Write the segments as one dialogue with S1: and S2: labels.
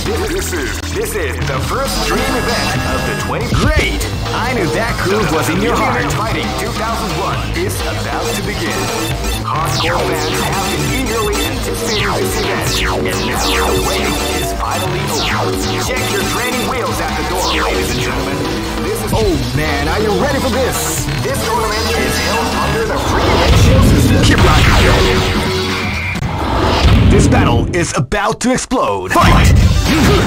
S1: This is this is the first dream event of the 20. Great! I knew that groove was in your heart. Fighting 2001 is about to begin. Hardcore fans have been eagerly anticipating this event, and now the waiting is finally over. Check your training wheels at the door, ladies and gentlemen. This is
S2: Oh man, are you ready for this?
S1: this tournament is held under the free ratio system.
S2: Keep rocking. This battle is about to explode. Fight! This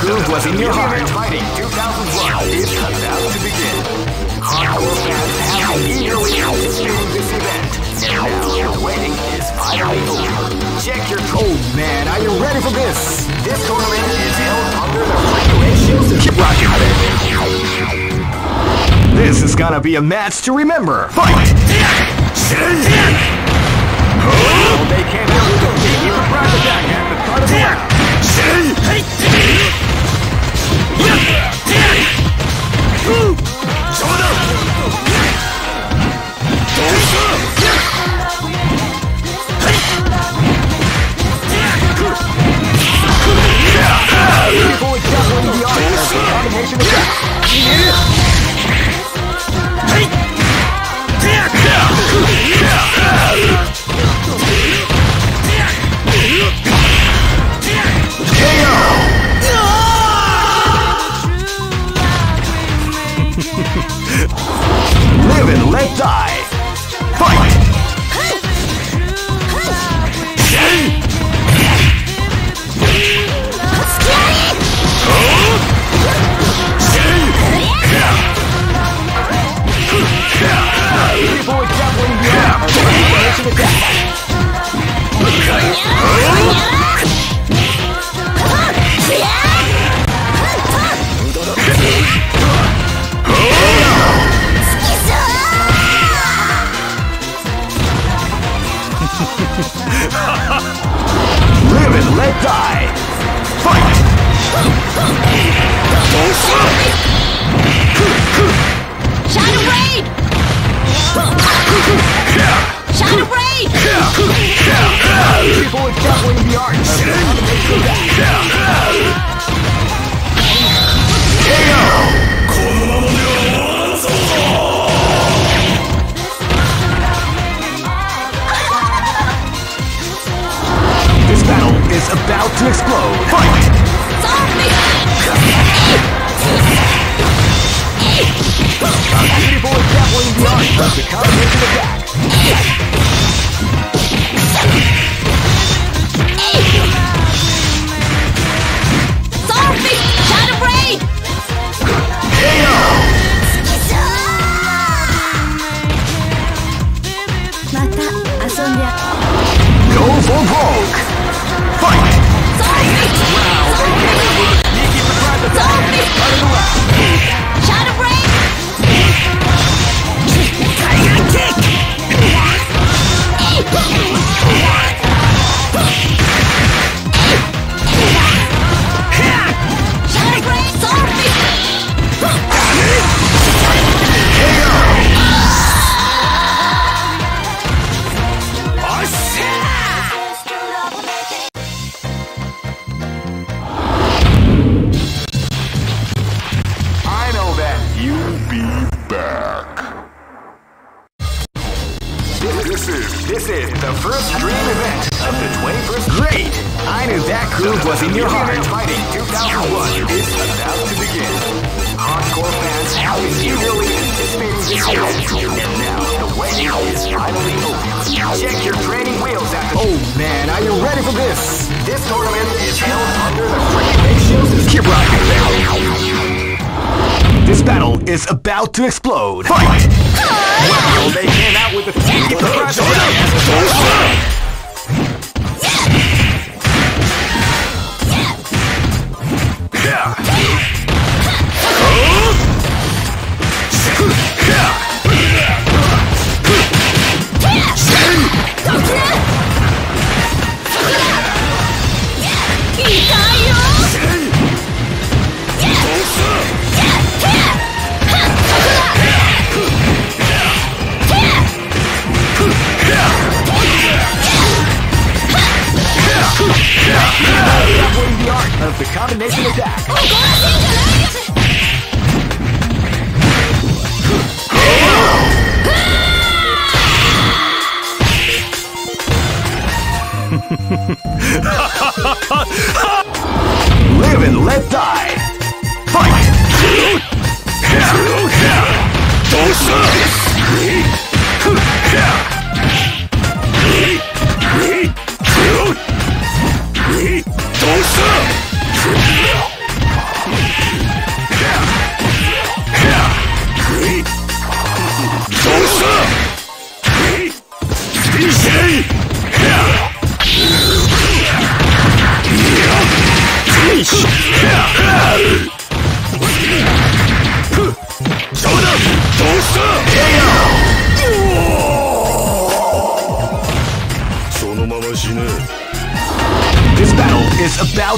S2: groove was in your heart.
S1: Fighting 2001 is about to begin. Hardcore fans have been eagerly anticipating this event, and now the waiting is finally over. Check your
S2: Oh man, are you ready for this?
S1: This tournament is held under the system.
S2: Keep rocking. This is gonna be a match to remember. Fight!
S1: They came out with a sneaky surprise attack at the start of the round. The audience with combination attack.
S2: Let die. Fight!
S3: Shadow Raid! Shadow Raid!
S1: People with juggling the art of
S2: is about to explode. Fight!
S3: Zombie!
S1: People with juggling the art combination attack. Is about to
S2: explode. Fight!
S1: Well, they came out with a sneaky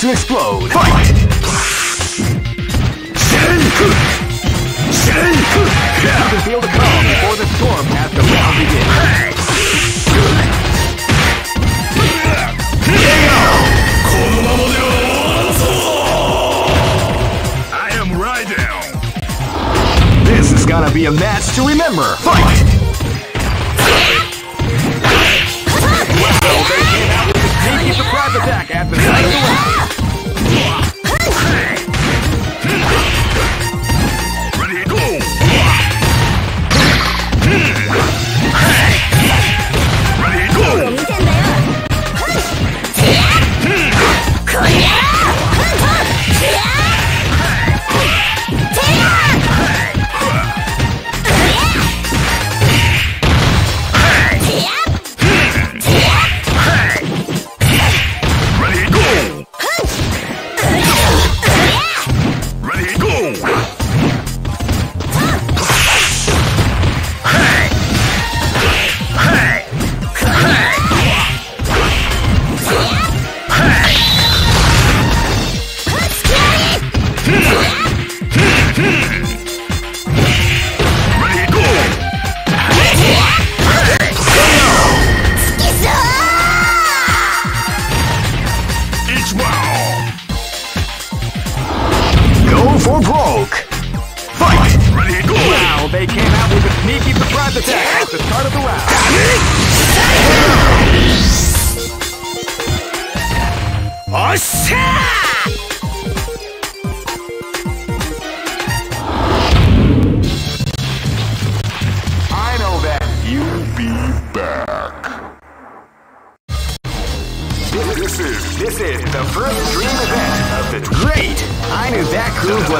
S2: to explode. Fight!
S1: You can feel the calm before the storm as the round begins.
S4: I am Raiden!
S2: This is gonna be a match to remember. Fight!
S1: Sneaky surprise attack at the start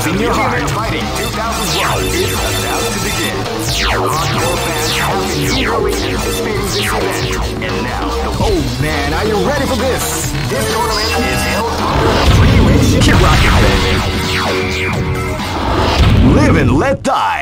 S1: was in your heart. Fighting 2001 is about to begin. Hardcore fans have been eagerly anticipating this event, and now oh man, are you ready for this? This tournament is held under the free ratio.
S2: Keep rocking, baby. Live and let die.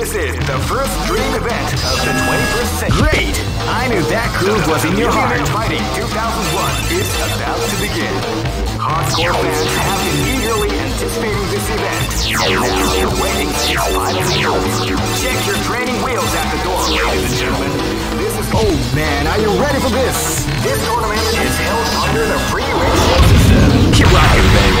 S2: This is
S1: the first dream event of the 21st century. Great! I knew that groove was in your heart. Fighting 2001 is about to begin. Hardcore fans have been eagerly anticipating this event. And now they're waiting for its final. Check your training wheels at the door, ladies and gentlemen. This is oh man, are you ready for this? This tournament is held under the free ratio system.
S2: Keep rocking, baby.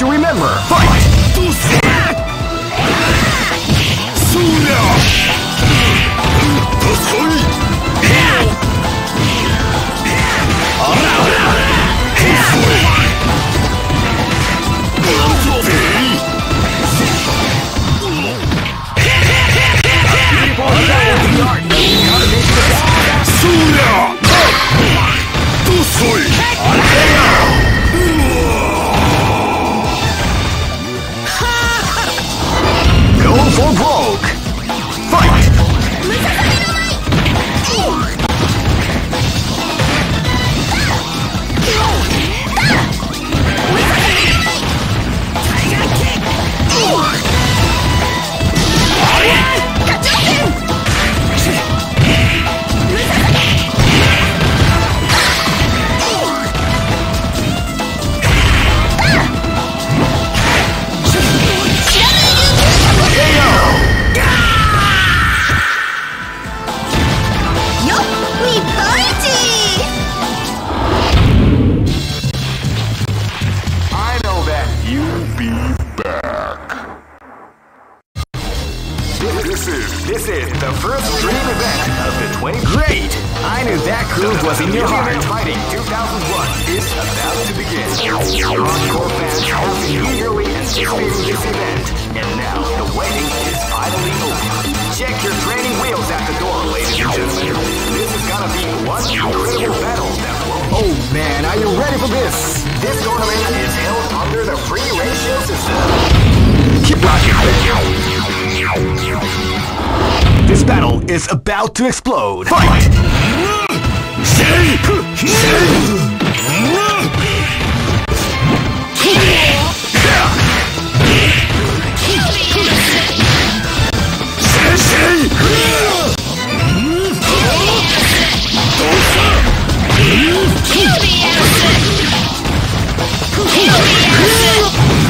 S2: to remember.
S4: is about to explode. Fight! Kill me, Anderson! Kill me, Anderson!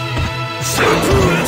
S4: about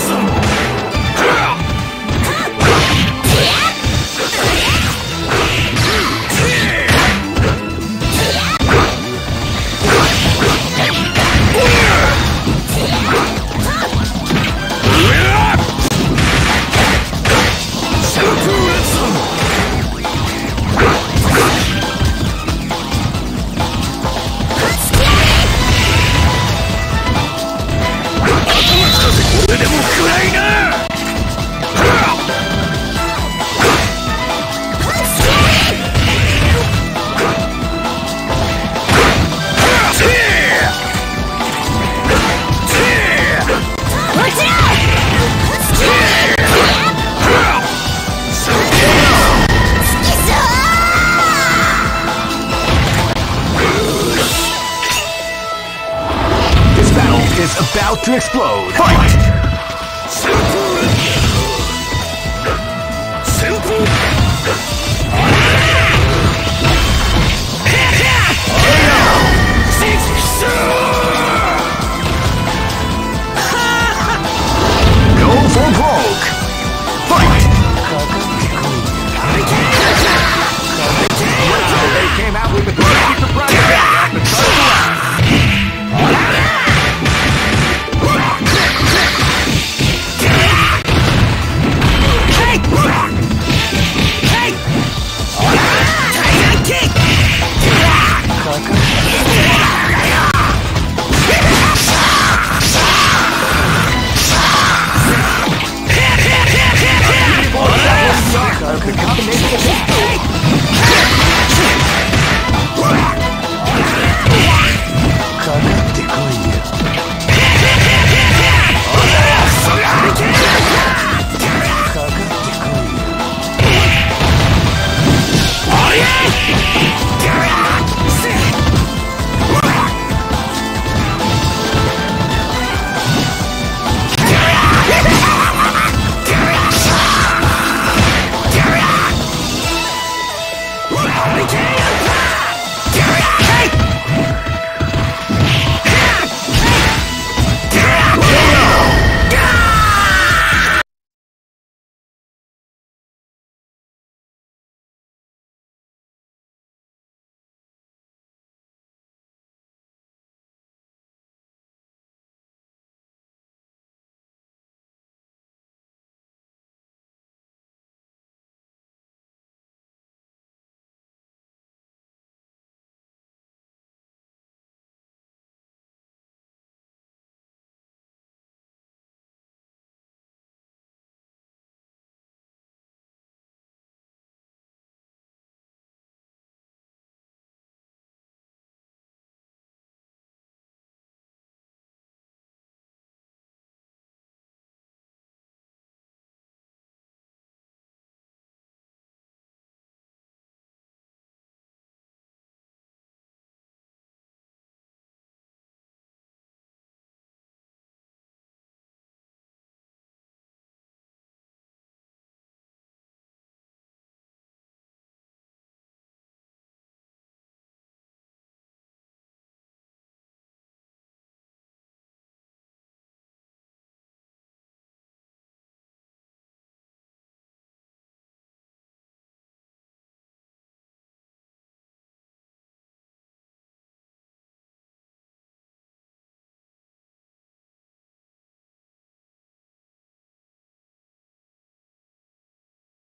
S4: to explode. Fight!